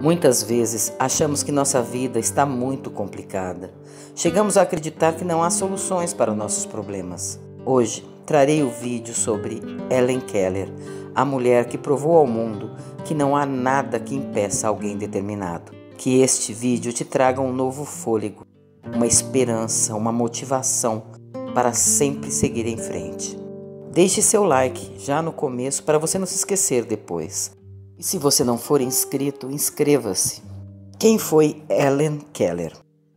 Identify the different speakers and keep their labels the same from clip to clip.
Speaker 1: Muitas vezes achamos que nossa vida está muito complicada. Chegamos a acreditar que não há soluções para nossos problemas. Hoje trarei o vídeo sobre Ellen Keller, a mulher que provou ao mundo que não há nada que impeça alguém determinado. Que este vídeo te traga um novo fôlego, uma esperança, uma motivação para sempre seguir em frente. Deixe seu like já no começo para você não se esquecer depois. E se você não for inscrito, inscreva-se. Quem foi Ellen Keller?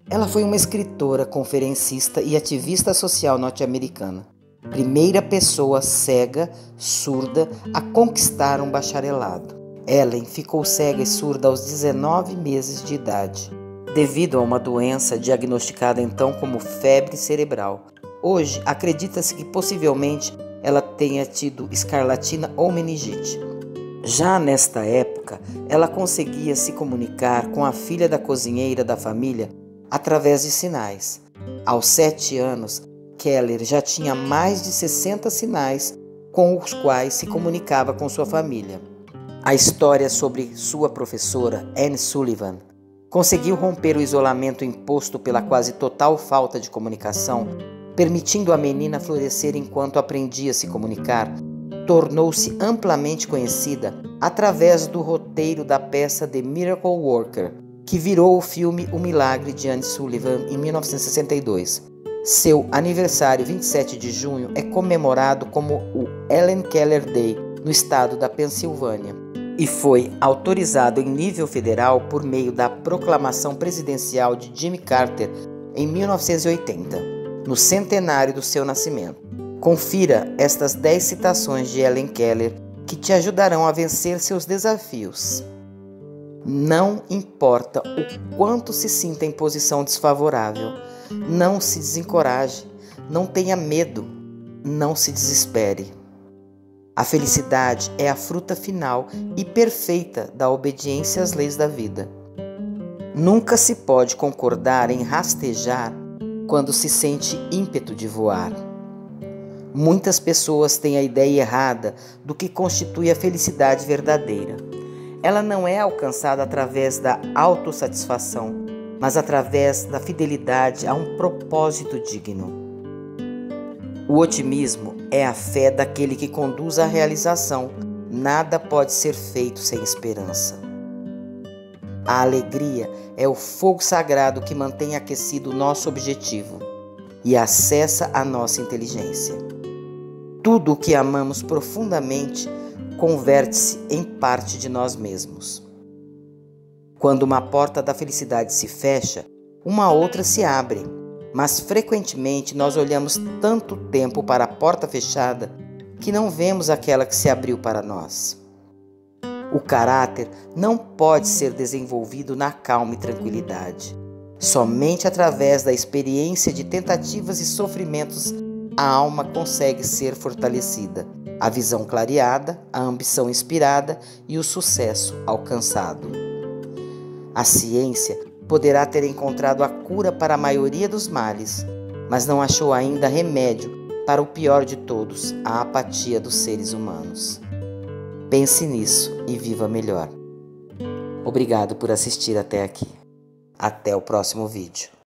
Speaker 1: Ela foi uma escritora, conferencista e ativista social norte-americana. Primeira pessoa cega, surda, a conquistar um bacharelado. Ellen ficou cega e surda aos 19 meses de idade, devido a uma doença diagnosticada então como febre cerebral. Hoje, acredita-se que possivelmente ela tenha tido escarlatina ou meningite. Já nesta época, ela conseguia se comunicar com a filha da cozinheira da família através de sinais. Aos sete anos, Keller já tinha mais de 60 sinais com os quais se comunicava com sua família. A história sobre sua professora, Anne Sullivan, conseguiu romper o isolamento imposto pela quase total falta de comunicação, permitindo a menina florescer enquanto aprendia a se comunicar tornou-se amplamente conhecida através do roteiro da peça The Miracle Worker, que virou o filme O Milagre de Anne Sullivan em 1962. Seu aniversário, 27 de junho, é comemorado como o Ellen Keller Day no estado da Pensilvânia e foi autorizado em nível federal por meio da proclamação presidencial de Jimmy Carter em 1980, no centenário do seu nascimento. Confira estas 10 citações de Ellen Keller que te ajudarão a vencer seus desafios. Não importa o quanto se sinta em posição desfavorável, não se desencoraje, não tenha medo, não se desespere. A felicidade é a fruta final e perfeita da obediência às leis da vida. Nunca se pode concordar em rastejar quando se sente ímpeto de voar. Muitas pessoas têm a ideia errada do que constitui a felicidade verdadeira. Ela não é alcançada através da autossatisfação, mas através da fidelidade a um propósito digno. O otimismo é a fé daquele que conduz à realização. Nada pode ser feito sem esperança. A alegria é o fogo sagrado que mantém aquecido o nosso objetivo e acessa a nossa inteligência. Tudo o que amamos profundamente converte-se em parte de nós mesmos. Quando uma porta da felicidade se fecha, uma outra se abre, mas frequentemente nós olhamos tanto tempo para a porta fechada que não vemos aquela que se abriu para nós. O caráter não pode ser desenvolvido na calma e tranquilidade. Somente através da experiência de tentativas e sofrimentos a alma consegue ser fortalecida, a visão clareada, a ambição inspirada e o sucesso alcançado. A ciência poderá ter encontrado a cura para a maioria dos males, mas não achou ainda remédio para o pior de todos, a apatia dos seres humanos. Pense nisso e viva melhor. Obrigado por assistir até aqui. Até o próximo vídeo.